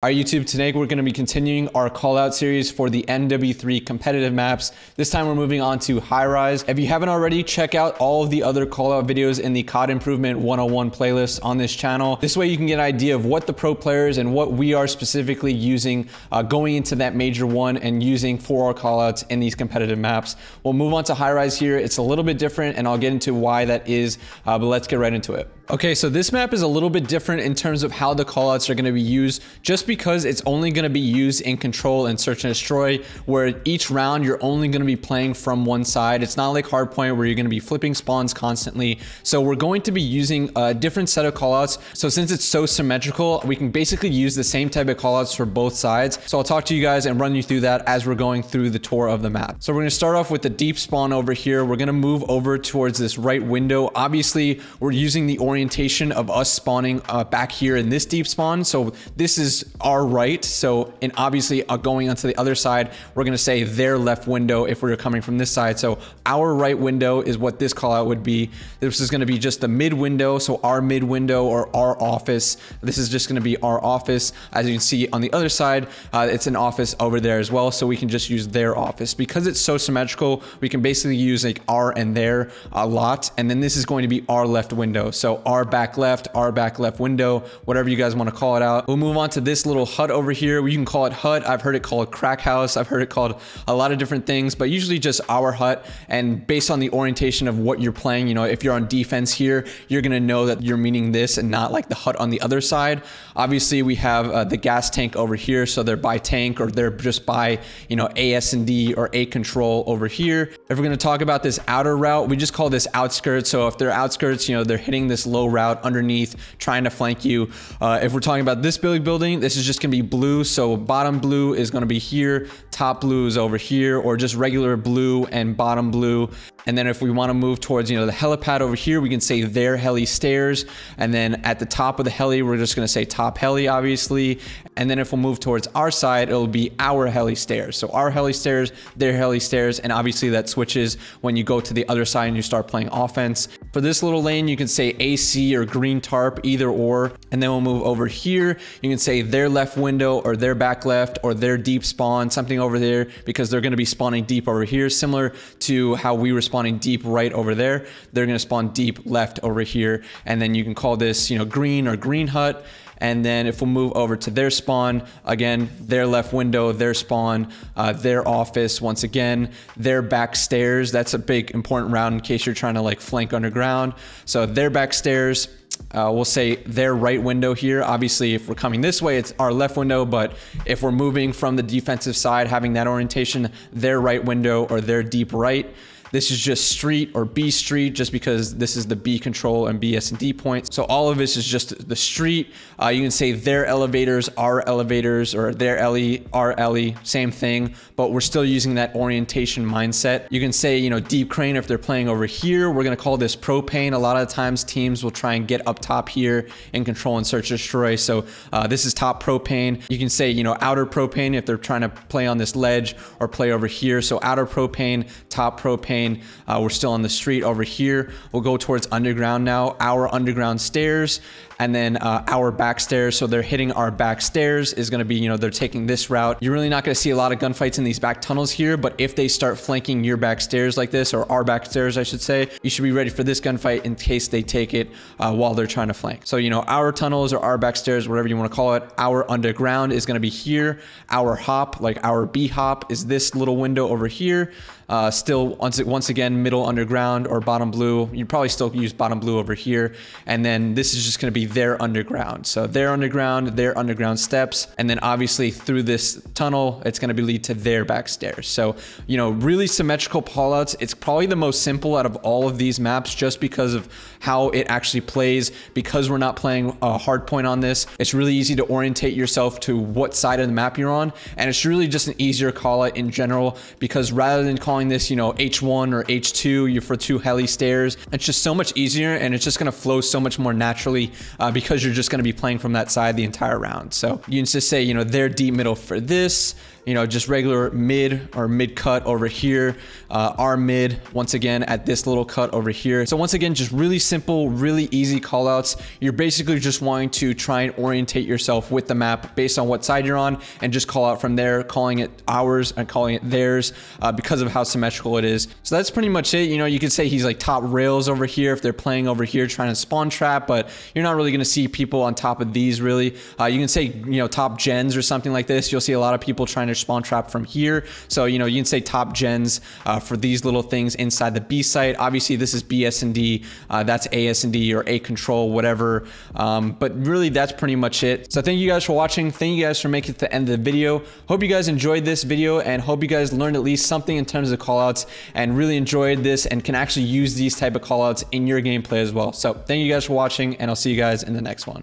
Our YouTube, today we're going to be continuing our call out series for the MW3 competitive maps. This time we're moving on to high rise. If you haven't already, check out all of the other call out videos in the COD Improvement 101 playlist on this channel. This way you can get an idea of what the pro players and what we are specifically using uh, going into that major one and using for our call outs in these competitive maps. We'll move on to high rise here. It's a little bit different and I'll get into why that is, uh, but let's get right into it. Okay, so this map is a little bit different in terms of how the callouts are going to be used, just because it's only going to be used in control and search and destroy, where each round you're only going to be playing from one side. It's not like hardpoint where you're going to be flipping spawns constantly. So we're going to be using a different set of callouts. So since it's so symmetrical, we can basically use the same type of callouts for both sides. So I'll talk to you guys and run you through that as we're going through the tour of the map. So we're going to start off with the deep spawn over here. We're going to move over towards this right window. Obviously, we're using the orange orientation of us spawning uh, back here in this deep spawn. So this is our right. So, and obviously uh, going onto the other side, we're gonna say their left window if we are coming from this side. So our right window is what this call out would be. This is gonna be just the mid window. So our mid window or our office. This is just gonna be our office. As you can see on the other side, uh, it's an office over there as well. So we can just use their office. Because it's so symmetrical, we can basically use like our and their a lot. And then this is going to be our left window. So our back left, our back left window, whatever you guys want to call it out. We'll move on to this little hut over here. You can call it hut. I've heard it called crack house. I've heard it called a lot of different things, but usually just our hut. And based on the orientation of what you're playing, you know, if you're on defense here, you're going to know that you're meaning this and not like the hut on the other side. Obviously, we have uh, the gas tank over here. So they're by tank or they're just by, you know, AS&D or A control over here. If we're going to talk about this outer route, we just call this outskirts. So if they're outskirts, you know, they're hitting this low low route underneath, trying to flank you. Uh, if we're talking about this big building, this is just gonna be blue. So bottom blue is gonna be here, top blue is over here, or just regular blue and bottom blue. And then if we want to move towards, you know, the helipad over here, we can say their heli stairs. And then at the top of the heli, we're just going to say top heli, obviously. And then if we'll move towards our side, it'll be our heli stairs. So our heli stairs, their heli stairs. And obviously that switches when you go to the other side and you start playing offense. For this little lane, you can say Or green tarp, either or. And then we'll move over here. You can say their left window or their back left or their deep spawn, something over there, because they're going to be spawning deep over here, similar to how we were spawning deep right over there. They're going to spawn deep left over here. And then you can call this, you know, green or green hut. And then if we'll move over to their spawn, again, their left window, their spawn, uh, their office, once again, their back stairs. That's a big important round in case you're trying to like flank underground. So their back stairs, uh, we'll say their right window here. Obviously, if we're coming this way, it's our left window, but if we're moving from the defensive side, having that orientation, their right window or their deep right. This is just street or B street just because this is the B control and BS and D point. So all of this is just the street. Uh, you can say their elevators, our elevators, or their LE, our LE, same thing, but we're still using that orientation mindset. You can say, you know, deep crane if they're playing over here. We're gonna call this propane. A lot of times teams will try and get up top here and control and search destroy. So uh, this is top propane. You can say, you know, outer propane if they're trying to play on this ledge or play over here. So outer propane, top propane, uh, we're still on the street over here. We'll go towards underground now. Our underground stairs and then uh, our back stairs. So they're hitting our back stairs is going to be, you know, they're taking this route. You're really not going to see a lot of gunfights in these back tunnels here, but if they start flanking your back stairs like this, or our back stairs, I should say, you should be ready for this gunfight in case they take it uh, while they're trying to flank. So, you know, our tunnels or our back stairs, whatever you want to call it, our underground is going to be here. Our hop, like our B hop, is this little window over here. Uh, still, once, once again, middle underground or bottom blue. You'd probably still use bottom blue over here. And then this is just going to be their underground. So their underground, their underground steps, and then obviously through this tunnel, it's to be lead to their back stairs. So, you know, really symmetrical callouts. It's probably the most simple out of all of these maps just because of how it actually plays. Because we're not playing a hard point on this, it's really easy to orientate yourself to what side of the map you're on. And it's really just an easier call out in general because rather than calling this, you know, H1 or H2 you for two heli stairs, it's just so much easier and it's just to flow so much more naturally uh, because you're just going to be playing from that side the entire round. So you can just say, you know, their deep middle for this, you know, just regular mid or mid cut over here, uh, our mid once again at this little cut over here. So once again, just really simple, really easy callouts. You're basically just wanting to try and orientate yourself with the map based on what side you're on and just call out from there, calling it ours and calling it theirs uh, because of how symmetrical it is. So that's pretty much it. You know, you could say he's like top rails over here if they're playing over here trying to spawn trap, but you're not really going to see people on top of these really. Uh, you can say, you know, top gens or something like this. You'll see a lot of people trying to spawn trap from here. So, you know, you can say top gens uh, for these little things inside the B site. Obviously, this is BS&D. Uh, that's AS&D or A control, whatever. Um, but really, that's pretty much it. So thank you guys for watching. Thank you guys for making it to the end of the video. Hope you guys enjoyed this video and hope you guys learned at least something in terms of callouts and really enjoyed this and can actually use these type of callouts in your gameplay as well. So thank you guys for watching and I'll see you guys in the next one.